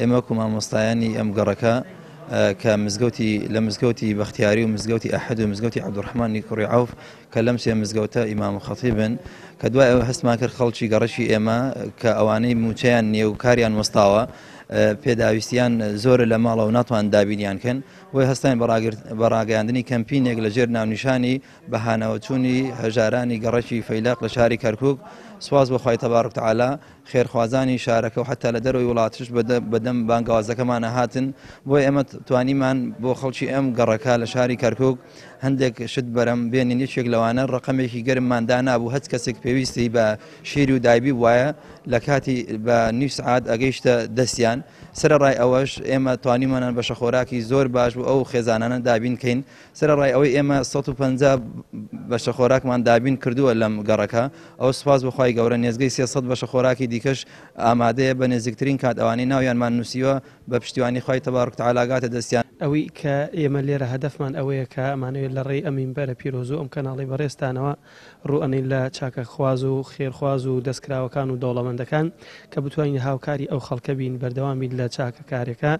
ئێمە وەکو مامۆستایانی ئەم گەڕەکە کە مزگەوتی لە مزگەوتی بەختیاری و مزگەوتی ئەحد و مزگەوتی عبدڕحمانی کوڕی عوف کە لەم سێ مزگەوتە ئیمام و خەڵی بن کە دوای ئەو هەستمان کرد خەڵکی گەڕەکی ئێمە کە ئەوانەی موچەیان نیێ و کاریان وەستاوە پێداویستیان زۆرە لە ماڵەوە ناتوان دابینیان کەن بۆی هەستان بەڕاگەیاندنی کەمپینێک لە ژێر ناونیشانی بە هانەوە چوونی هەژارانی گەڕەکی فەیلەق لە شاری کەرکوک سواز بۆ خی تەبارک تعالا خێرخوازانی شارەکە و حتا لە دەرەوەی وڵاتش بەدەم بانگوازەکەمانە هاتن بۆ ئێمە توانیمان بۆ خەڵکی ئەم گەڕەکە لە شاری کەرکک هەندێک شت بەرەم بێنین یەکێک لەوانە ڕقمێکی گەرمماندا نابوو هەچ کەسێک پێویستی بە شیر و دایبی وایە لە کاتی بە نیو سعات ئەگەیشتە دەستیان سرە ڕای ئەوەش ئێمە توانیمانان بەشە خۆراکی زۆر باش و ئەو خێزانانە دابینکەین سەرەڕای ئەوەی ئێمە سەد و پەنجا بەشە خۆراکمان دابین کردووە لەم گەڕەکە ئەو سپاس بەخوای گەورە نێزگەی سێ سەد بەشە خۆراکی دیکەش ئامادەیە بە نێزیکترین کات ئەوانەی ناویانمان نووسیوە بە پشتیوانی خوای تەبارک و تەعالا گاتە دەستیان. ئەوەی کە ئێمە لێرە هەدەفمان ئەوەیە کە ئەمانەوێت لە ڕێی ئەم مینبەرە پیرۆز و ئەم کەناڵی بەڕێزتانەوە ڕوو ئەنێین لە چاکەکخواز و خێرخواز و دەستکراوەکان و دەوڵەمەندەکان کە بتوانین هاوکاری ئەو خەڵکە بین بەردەوام بین لە چاکەکارێکە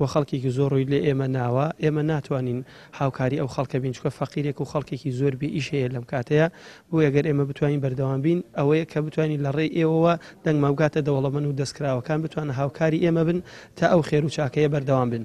وە خەڵکێکی زۆر ڕووی لە ئێمە ناوە ئێمە ناتوانین هاوکاری ئەو خەڵکە بین چونکە فەقیرێک و خەڵکێکی زۆر بێ ئیش هەیە لەم کاتەیە بۆیە گەر ئێمە بتوانین بەردەوام بین ئەوەیە کە بتوانین لە ڕێی ئێوەوە دەنگمان بگاتە دەوڵەمەن و دەستکراوەکان بتوانە هاوکاری ئێمە بن تا ئەو خێر و چاکەیە بەردەوام بن.